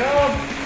Go.